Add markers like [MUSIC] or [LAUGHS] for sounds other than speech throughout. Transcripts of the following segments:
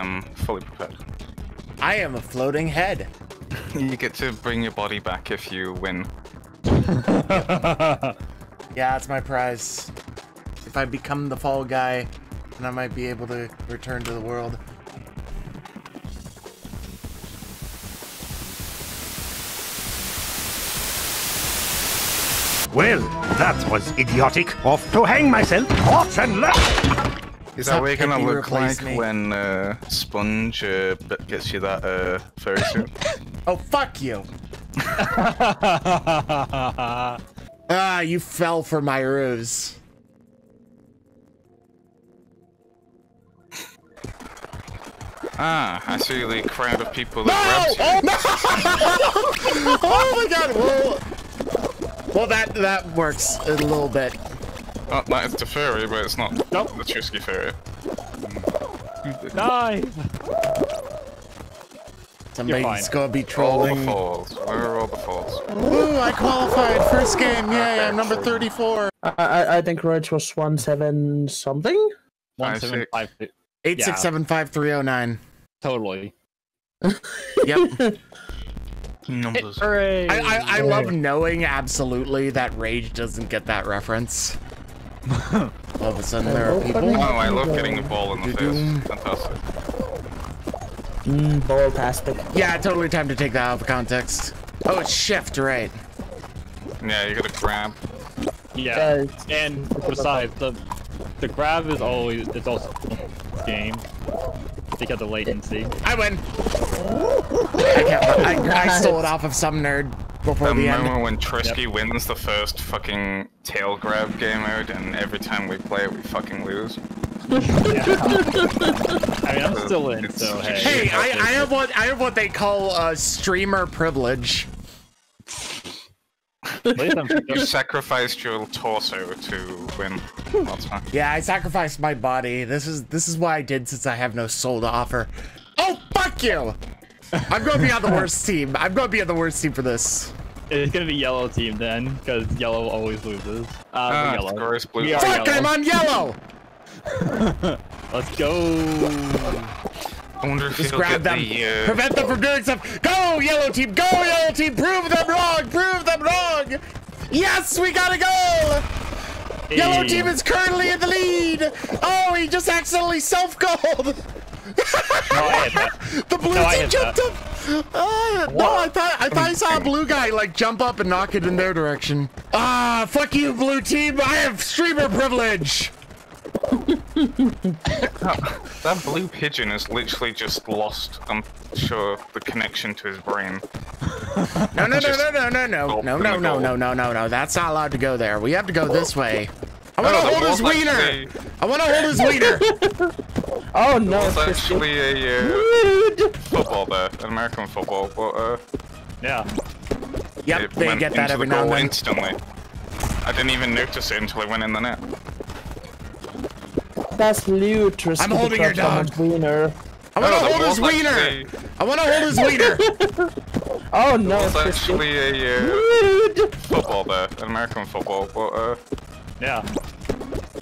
am fully prepared. I am a floating head. [LAUGHS] You get to bring your body back if you win. [LAUGHS] Yeah, that's my prize. If I become the fall guy, then I might be able to return to the world. Well, that was idiotic. Off to hang myself. Off and left. Is that what you're gonna look like me? when uh, Sponge uh, gets you that uh, furry suit? [LAUGHS] Oh, fuck you. [LAUGHS] Ah, you fell for my ruse. ah, I see the crowd of people No! that you. Oh, no! [LAUGHS] oh my god, well... Well, that, that works a little bit. Oh, that is the furry, but it's not Nope. the Chusky furry. Die! Somebody's fine. gonna be trolling. All the falls. Where are all the falls? Ooh, I qualified. First game. Yay, I'm number 34. I, I, I think Roach was one seven something. One Five, seven six. five two. Eight six seven five three oh nine. Totally. Yep. [LAUGHS] Numbers. Hooray! I, I, I love knowing absolutely that Rage doesn't get that reference. All of a sudden, there are people. Oh, I love getting the ball in the face. Fantastic. Mm, ball-tastic. Yeah, totally time to take that out of context. Oh, it's shift, right? Yeah, you gotta grab. yeah. Guys, And besides, the the grab is always it's also game because of latency. I win. I can't. I, I stole it off of some nerd before The the end. moment when Trisky wins the first fucking tail grab game mode, and every time we play it, we fucking lose. [LAUGHS] I mean, I'm still in, It's- so hey. Hey, I, I have what I have what they call uh, streamer privilege. At least I'm- [LAUGHS] You sacrificed your torso to win. Yeah, I sacrificed my body. This is this is what I did since I have no soul to offer. Oh fuck you! I'm gonna be on the worst team. I'm gonna be on the worst team for this. It's gonna be yellow team then, because yellow always loses. Uh, Ah, we're yellow. blue. We are Fuck! yellow. I'm on yellow. Let's go. I wonder if Just he'll grab get them. the. Uh, Prevent them from doing stuff. Go yellow team. Go yellow team. Prove them wrong. Prove them wrong. Yes, we got a goal. Yellow Hey. team is currently in the lead. Oh, he just accidentally self-goaled. No, I hit that. [LAUGHS] The blue No, team hit jumped up. Uh, no, I thought I thought I saw a blue guy like jump up and knock it in their direction. Ah, fuck you, blue team. I have streamer privilege. [LAUGHS] that blue pigeon has literally just lost, I'm sure, the connection to his brain. No, no, no, Just no, no, no, no, no, no, no, no, no, no, no. That's not allowed to go there. We have to go this way. I want to hold his wiener. I want to hold his [LAUGHS] wiener. Oh no, It's actually a uh, Rude. football there, an American football, but uh, Yeah. Yep, they get that every the now and then. instantly. I didn't even notice it until it went in the net. That's ludicrous. I'm holding your grab someone's Wiener. I want to the hold his wiener. actually- I want to hold his wiener. [LAUGHS] Oh no, It's actually a uh, Rude. football there, an American football, but uh, Yeah.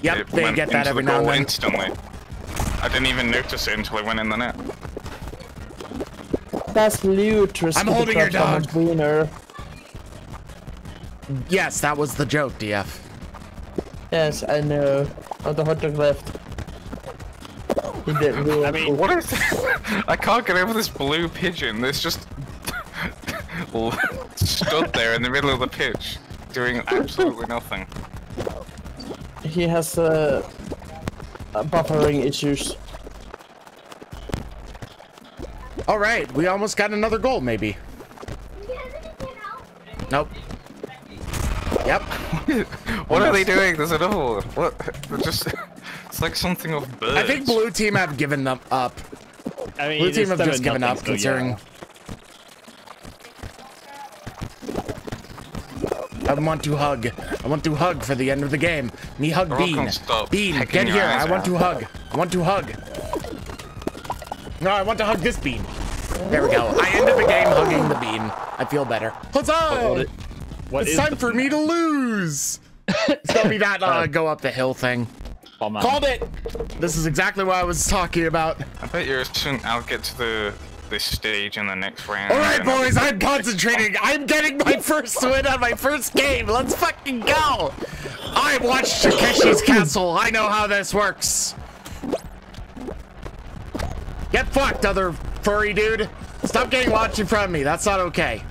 Yep, it they get that every the now and then. instantly. I didn't even notice it until it went in the net. That's ludicrous. I'm holding your dog. someone's Yes, that was the joke, DF. Yes, I know. Oh, the hot dog left. He didn't really. I mean, What is [LAUGHS] I can't get over this blue pigeon that's just [LAUGHS] stood there in the middle of the pitch doing absolutely nothing. he has uh, uh, buffering issues. All right, we almost got another goal, maybe. Nope. Yep. [LAUGHS] What are they doing? There's another one. What? They're just. [LAUGHS] It's like something of birds. I think blue team have given them up. I mean, Blue team have just given up, so considering. yeah. I want to hug. I want to hug for the end of the game. Me hug They're Bean. Bean, get here. I want out. to hug. I want to hug. No, I want to hug this bean. There we go. I ended the game hugging the bean. I feel better. Huzzah! What, it, what It's is time for me to lose. It's gonna be that uh, go up the hill thing. Bomb man. Called it! This is exactly what I was talking about. I bet you're soon I'll get to the this stage in the next round. Alright, boys, I'm concentrating. I'm getting my [LAUGHS] first win on my first game. Let's fucking go! I watched Takeshi's Castle. I know how this works. Get fucked, other furry dude. Stop getting launched in front of me. That's not okay.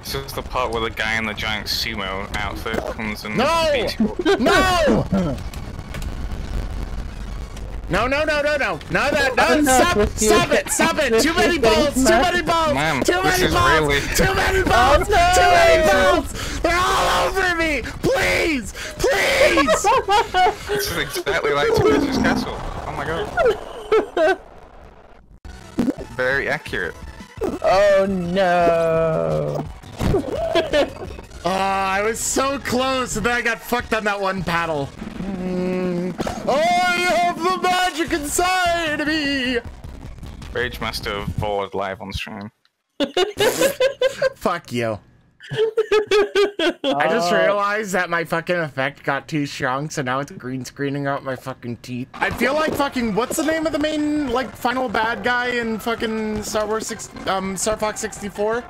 This is the part where the guy in the giant sumo outfit comes and No! No! [LAUGHS] No, no, no, no, no. No, that, no, I'm stop, with stop it, stop it. Too many balls, too many balls, Ma'am, too many is balls, really- too many balls, no. too many balls. They're all over me. Please, please. This is exactly like Takeshi's Castle. Oh my god. Very accurate. Oh no. Oh, I was so close, and then I got fucked on that one paddle. Mm. Oh, I have the magic inside me. Rage Master Vord live on stream. [LAUGHS] Fuck you. I just realized that my fucking effect got too strong, so now it's green screening out my fucking teeth. I feel like fucking what's the name of the main like final bad guy in fucking Star Wars six um Star Fox 64?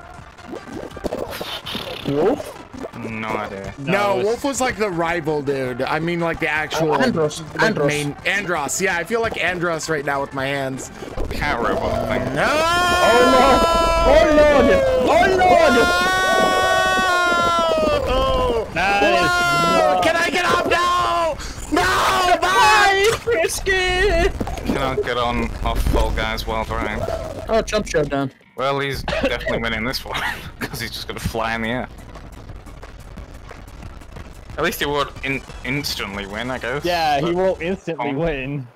Wolf? No idea. No, it's- Wolf was like the rival dude. I mean like the actual oh, Andross. like, Andross. main Andross. Yeah, I feel like Andross right now with my hands. Cat robot thing. No! Oh lord! Oh lord! Oh! Nice. Whoa! Can I get up now? No! Bye! Frisky! Cannot get on off Fall Guys while driving. Oh, jump showdown. Well, he's definitely winning this one [LAUGHS] because he's just gonna fly in the air. At least he would in instantly win, I guess. Yeah, he won't instantly Oh. win,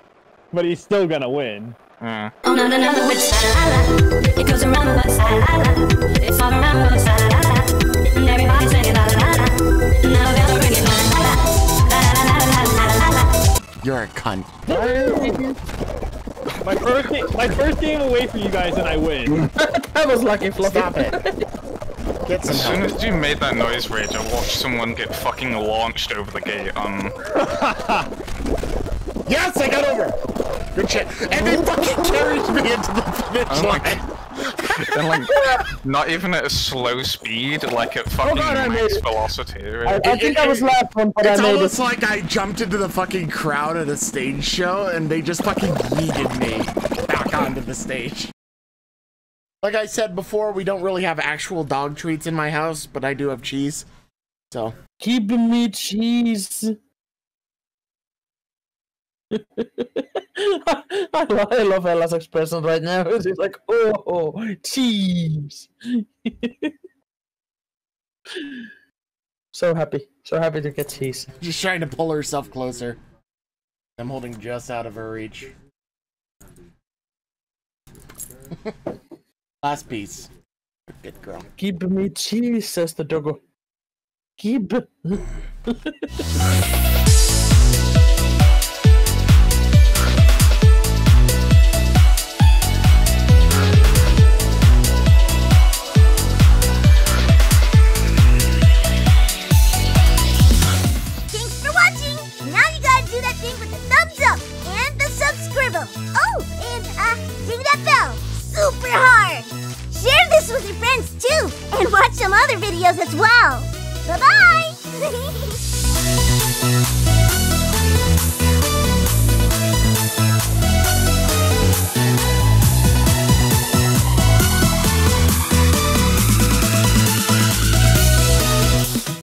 but he's still gonna win. Yeah. Oh no no no, it's la la la. It goes around the la la la. It's all around the la la la. And everybody's singing la la la. Now they're ringing la la la. La la la la la la la. You're a cunt. My first, my first game away from you guys, and I win. [LAUGHS] That was lucky, Fluffy. Stop it. [LAUGHS] Get some As soon help. as you made that noise, Rage, I watched someone get fucking launched over the gate. Um, [LAUGHS] Yes, I got over. Good shit. And they fucking carried me into the finish Oh my line. and like, [LAUGHS] not even at a slow speed, like at fucking God, I made max it. velocity. I, I think I was last one, but It's I almost it. like I jumped into the fucking crowd at a stage show and they just fucking yeeted me back onto the stage. Like I said before, we don't really have actual dog treats in my house, but I do have cheese. So, Keep me cheese. [LAUGHS] I, love, I love Ella's expression right now. [LAUGHS] She's like, oh, cheese. [LAUGHS] so happy. So happy to get cheese. just trying to pull herself closer. I'm holding just out of her reach. Last piece. Good girl. Keep me cheese, says the doggo. Keep. [LAUGHS] videos as well. Bye bye! [LAUGHS]